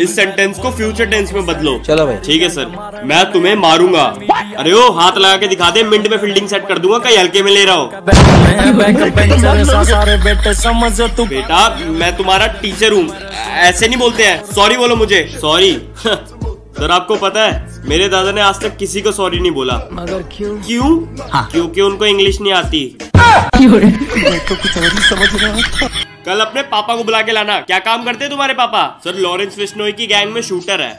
इस सेंटेंस को future tense में बदलो। चलो भाई। ठीक है सर मैं तुम्हें मारूँगा। अरे ओ हाथ लगा के दिखा दे मिनट में फील्डिंग सेट कर दूँगा कहीं हल्के में ले रहा हो। बेटा मैं तुम्हारा टीचर हूँ। ऐसे नहीं बोलते हैं। सॉरी बोलो मुझे। सॉरी सर आपको पता है मेरे दादा ने आज तक किसी को सॉरी नहीं बोला। मगर क्यों? क्यों? हाँ। क्योंकि उनको इंग्लिश नहीं आती। कल अपने पापा को बुला के लाना। क्या काम करते हैं तुम्हारे पापा? सर, लॉरेंस विश्नोई की गैंग में शूटर है।